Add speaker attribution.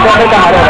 Speaker 1: Câmera camarada.